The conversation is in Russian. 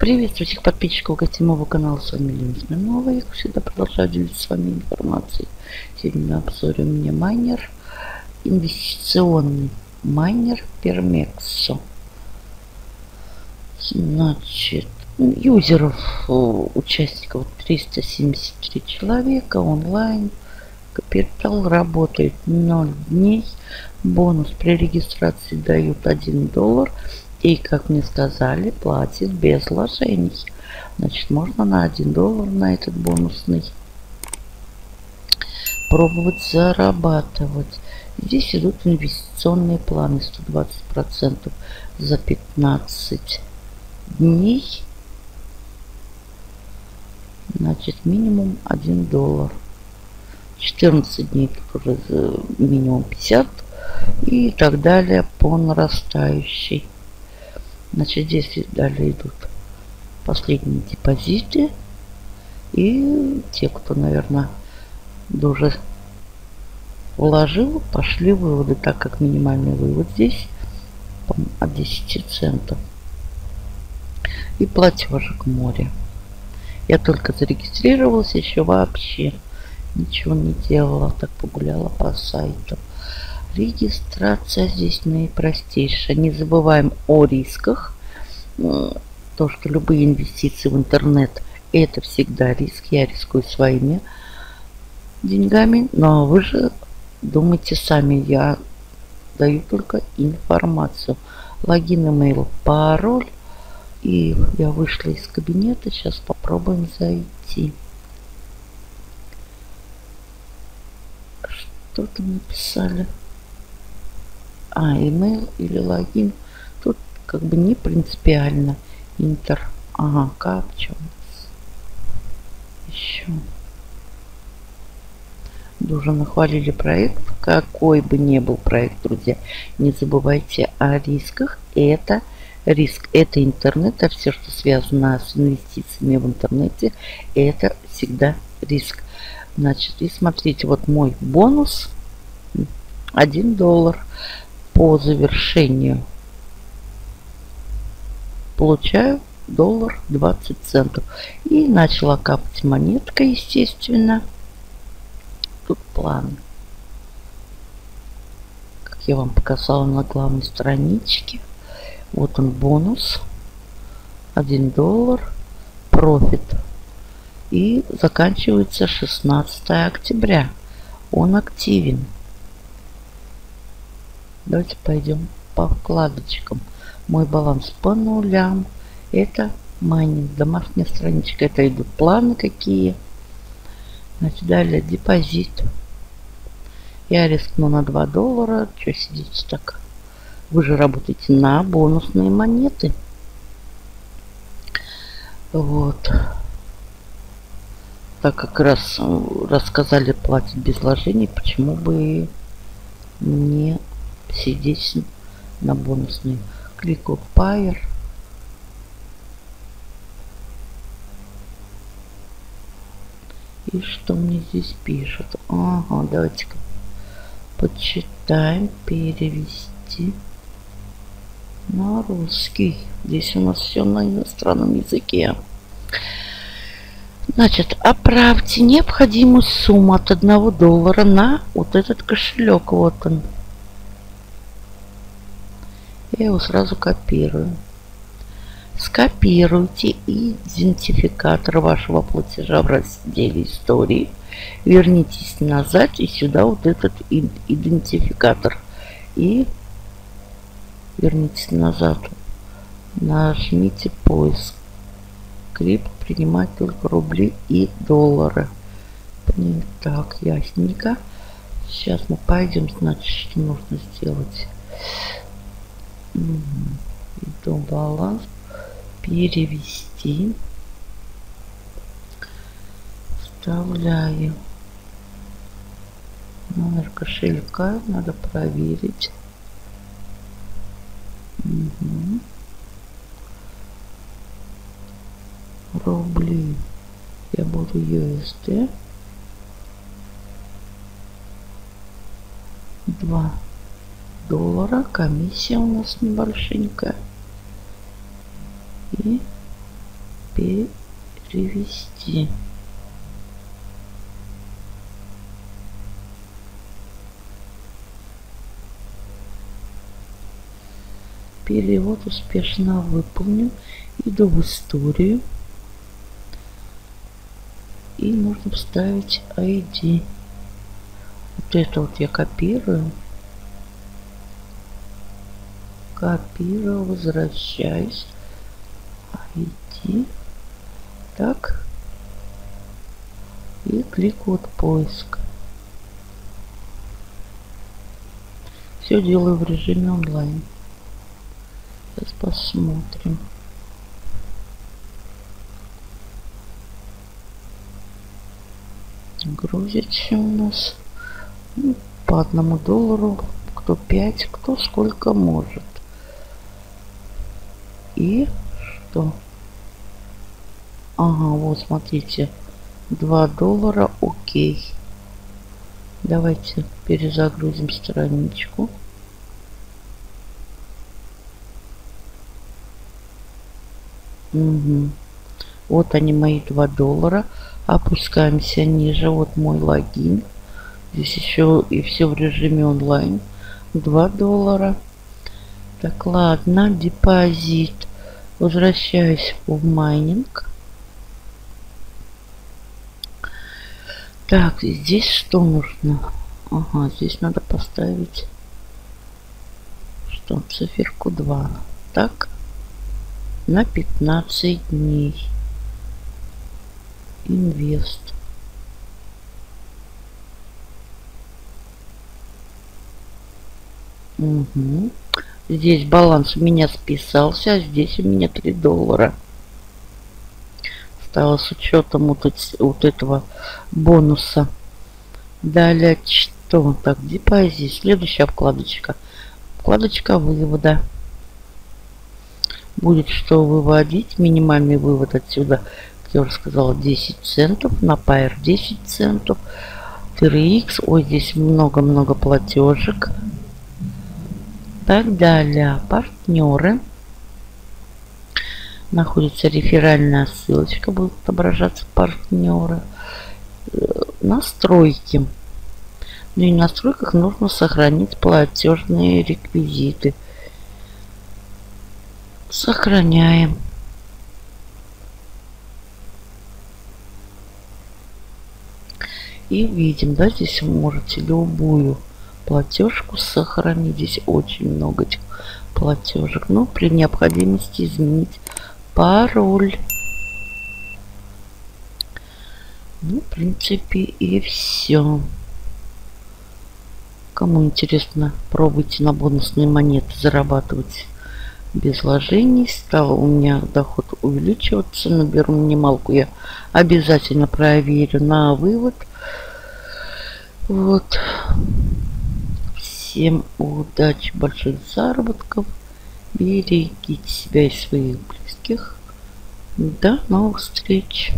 Приветствую всех подписчиков гостевого канала. С вами Лена Смирнова. Я, как всегда, продолжаю делиться с вами информацией. Сегодня на обзоре у меня майнер. Инвестиционный майнер Permexo. Значит, юзеров, участников 373 человека онлайн. Капитал работает 0 дней. Бонус при регистрации дают 1 доллар. И, как мне сказали, платит без вложений. Значит, можно на 1 доллар на этот бонусный пробовать зарабатывать. Здесь идут инвестиционные планы 120% за 15 дней. Значит, минимум 1 доллар. 14 дней уже минимум 50 и так далее по нарастающей. Значит, здесь далее идут последние депозиты. И те, кто, наверное, уже вложил, пошли выводы, так как минимальный вывод здесь от 10 центов. И платежек море. Я только зарегистрировался, еще вообще ничего не делала, так погуляла по сайту. Регистрация здесь наипростейшая. Не забываем о рисках. То, что любые инвестиции в интернет это всегда риск. Я рискую своими деньгами, но вы же думайте сами. Я даю только информацию. Логин, имейл, пароль. И я вышла из кабинета. Сейчас попробуем зайти. Что там написали? А, email или логин. Тут как бы не принципиально. Интер. Ага, капча Еще. Уже нахвалили проект. Какой бы ни был проект, друзья, не забывайте о рисках. Это риск. Это интернет, а все, что связано с инвестициями в интернете, это всегда риск. Значит, и смотрите, вот мой бонус 1 доллар по завершению получаю доллар 20 центов. И начала капать монетка, естественно. Тут план. Как я вам показала на главной страничке. Вот он бонус. 1 доллар. Профит. И заканчивается 16 октября. Он активен. Давайте пойдем по вкладочкам. Мой баланс по нулям. Это майнинг, домашняя страничка. Это идут планы какие. Значит, далее депозит. Я рискну на 2 доллара. Что сидите так? Вы же работаете на бонусные монеты. Вот. Так как раз э, рассказали платить без вложений, почему бы не сидеть на бонусный. Клик Fire. И что мне здесь пишут? Ага, давайте-ка почитаем, перевести на русский. Здесь у нас все на иностранном языке. Значит, отправьте необходимую сумму от 1 доллара на вот этот кошелек. Вот он. Я его сразу копирую. Скопируйте идентификатор вашего платежа в разделе истории. Вернитесь назад и сюда вот этот идентификатор. И вернитесь назад. Нажмите поиск. Крип принимать только рубли и доллары. Так, ясненько. Сейчас мы пойдем, значит, что нужно сделать. До баланс перевести. Вставляю номер кошелька. Надо проверить. Угу. Рубли. Я буду USD. Два доллара. Комиссия у нас небольшенькая. И перевести. Перевод успешно выполнен. Иду в историю. И нужно вставить ID. Вот это вот я копирую. Копирую, возвращаюсь. ID. Так. И кликаю вот поиск. Все делаю в режиме онлайн. Сейчас посмотрим. Грузится у нас ну, по одному доллару. Кто 5, кто сколько может. И что? Ага, вот смотрите. 2 доллара, окей. Давайте перезагрузим страничку. Угу. Вот они мои 2 доллара. Опускаемся ниже. Вот мой логин. Здесь еще и все в режиме онлайн. 2 доллара. Так, ладно. Депозит. Возвращаюсь в майнинг. Так, здесь что нужно? Ага, здесь надо поставить что? Циферку 2. Так на 15 дней. Инвест. Угу. Здесь баланс у меня списался, а здесь у меня 3 доллара. Стало с учетом вот, вот этого бонуса. Далее что? Так, депозит. Следующая вкладочка. Вкладочка вывода будет что выводить. Минимальный вывод отсюда, как я уже сказала, 10 центов. На Pair 10 центов. 3x. Ой, здесь много-много платежек. Так далее. Партнеры. Находится реферальная ссылочка. Будут отображаться партнеры. Э, настройки. Ну и в настройках нужно сохранить платежные реквизиты. Сохраняем. И видим, да, здесь вы можете любую платежку сохранить. Здесь очень много этих платежек. Но при необходимости изменить пароль. Ну, в принципе, и все. Кому интересно, пробуйте на бонусные монеты зарабатывать без вложений. Стал у меня доход увеличиваться. Наберу минималку. Я обязательно проверю на вывод. Вот. Всем удачи, больших заработков. Берегите себя и своих близких. До новых встреч.